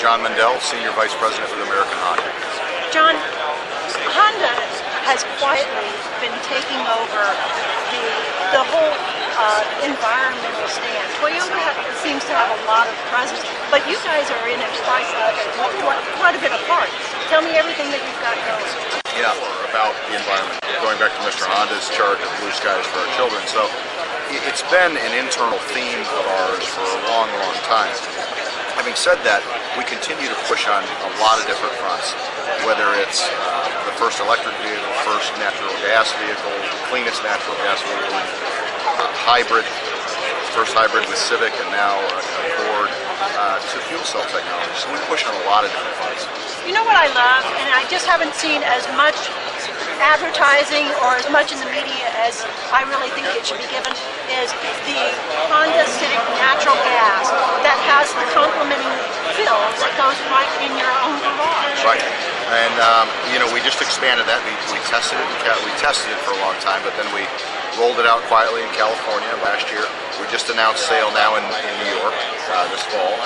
John Mendel, Senior Vice President for the American Honda. John, Honda has quietly been taking over the, the whole uh, environmental stand. Toyota have, seems to have a lot of presence, but you guys are in it quite, uh, quite, quite a bit apart. Tell me everything that you've got going. On. Yeah, about the environment. Going back to Mr. Honda's chart of blue skies for our children. So it's been an internal theme of ours for a long, long time. Having said that, we continue to push on a lot of different fronts, whether it's uh, the first electric vehicle, first natural gas vehicle, the cleanest natural gas vehicle, uh, hybrid, first hybrid with Civic and now uh, Accord, uh, to fuel cell technology. So we push on a lot of different fronts. You know what I love, and I just haven't seen as much advertising or as much in the media as I really think it should be given, is the Honda Civic natural gas has the complementing that goes right in your own garage. Right. And um, you know, we just expanded that. We, we tested it. We tested it for a long time, but then we rolled it out quietly in California last year. We just announced sale now in, in New York uh, this fall,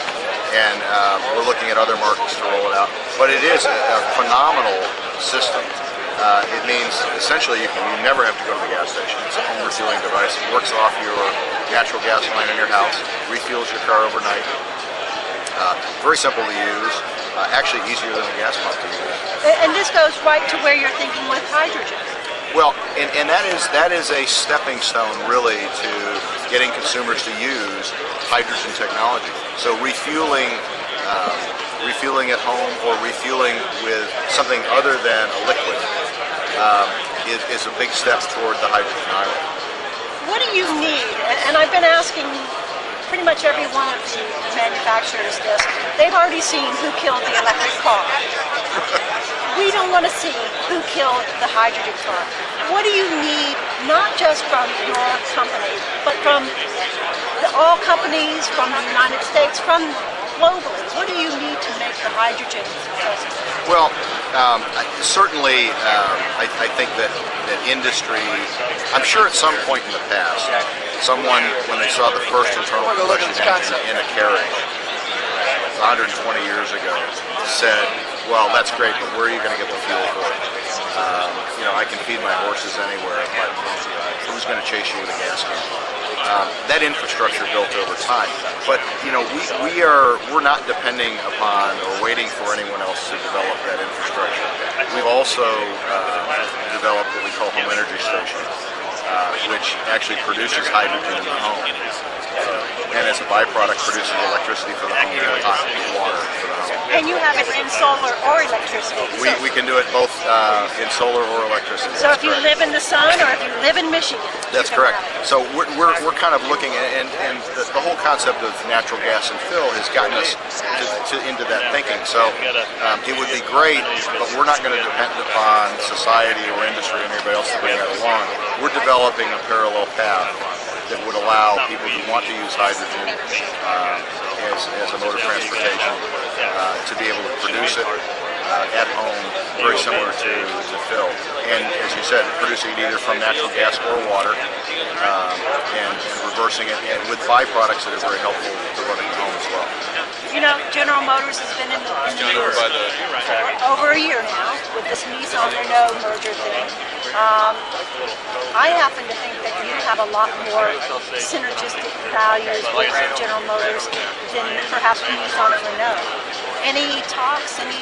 and um, we're looking at other markets to roll it out. But it is a, a phenomenal system. Uh, it means essentially you, you never have to go to the gas station. It's a home refueling device. It works off your natural gas line in your house, refuels your car overnight. Uh, very simple to use. Uh, actually easier than a gas pump to use. And- And this goes right to where you're thinking with hydrogen. Well, and, and that is that is a stepping stone really to getting consumers to use hydrogen technology. So refueling, um, refueling at home or refueling with something other than a liquid um, is, is a big step toward the hydrogen island. What do you need? And I've been asking pretty much every one of the manufacturers this. They've already seen who killed the electric car. We don't want to see who killed the hydrogen car. What do you need, not just from your company, but from the, all companies, from the United States, from globally? What do you need to make the hydrogen successful? Well, um, certainly, um, I, I think that, that industry, I'm sure at some point in the past, someone, when they saw the first internal combustion engine in a carriage, 120 years ago, said, well, that's great, but where are you going to get the fuel for it? Um, you know, I can feed my horses anywhere, but who's going to chase you with a gas can? Um, that infrastructure built over time, but you know we, we are we're not depending upon or waiting for anyone else to develop that infrastructure. We've also uh, developed what we call home energy stations, which actually produces hydrogen in the home, and as a byproduct produces electricity for the home and hot water for the home. And you have it in solar or electricity. We, we can do it both uh, in solar or electricity. So That's if you correct. live in the sun or if you live in Michigan. That's correct. So we're, we're, we're kind of looking at, and, and the, the whole concept of natural gas and Phill has gotten us to, to, into that thinking. So um, it would be great, but we're not going to depend upon society or industry or anybody else to bring that along. We're developing a parallel path that would allow people who want to use hydrogen uh, as, as a mode of transportation uh, to be able to produce it uh, at home, very similar to, to Phill. And as you said, producing it either from natural gas or water, um, and, and reversing it and with byproducts that are very helpful to running the home as well. You know, General Motors has been in the, in the news over a year now with this Nissan Renault merger thing. Um, I happen to think that you have a lot more synergistic values with General Motors than perhaps Nissan and know. Any talks, any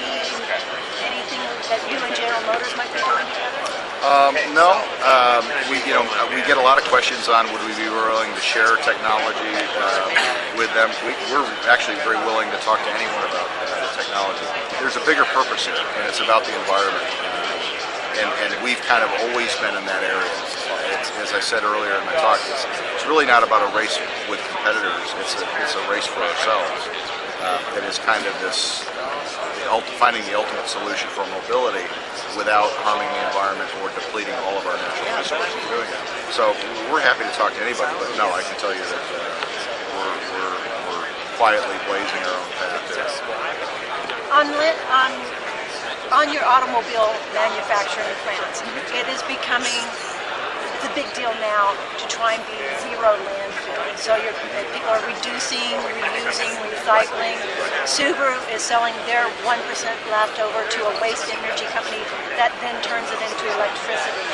anything that you and General Motors might be doing together? Um, no, um, we you know we get a lot of questions on would we be willing to share technology uh, with them. We, we're actually very willing to talk to anyone about uh, technology. There's a bigger purpose here, and it's about the environment. And, and we've kind of always been in that area. It's, as I said earlier in my talk, it's, it's really not about a race with competitors. It's a, it's a race for ourselves. Uh, that is kind of this uh, finding the ultimate solution for mobility without harming the environment or depleting all of our natural resources doing it. So we're happy to talk to anybody, but no, I can tell you that uh, we're, we're, we're quietly blazing our own path on lit on on your automobile manufacturing plants, it is becoming the big deal now to try and be zero landfill. So people are reducing, reusing, recycling. Subaru is selling their 1% leftover to a waste energy company that then turns it into electricity.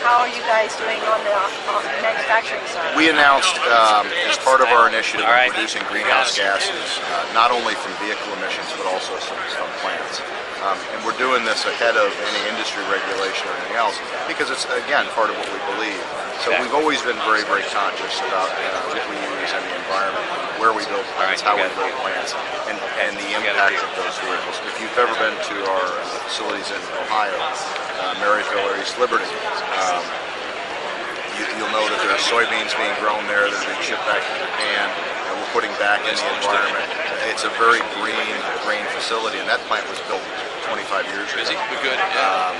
How are you guys doing on the, on the manufacturing side? We announced um, as part of our initiative All of right. reducing greenhouse gases, uh, not only from vehicle emissions but also from, from plants. Um, and we're doing this ahead of any industry regulation or anything else because it's again part of what we believe. So Okay. we've always been very, very conscious about uh, what we use in the environment, where we build plants, All how we build plants, and, and the impact of those vehicles. If you've ever been to our uh, facilities in Ohio, uh, Marysville or East Liberty, um, you, you'll know that there are soybeans being grown there that are being shipped back to Japan and we're putting back in the environment. It's a very green grain facility and that plant was built 25 years ago. Busy? We good? Um,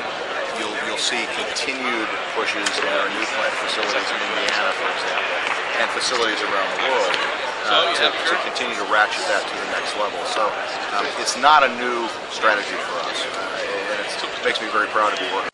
you'll, you'll see continued pushes in our new plant facilities in Indiana, for example, and facilities around the world uh, Oh, to, to continue to ratchet that to the next level. So um, it's not a new strategy for us, uh, and it's, it makes me very proud to be working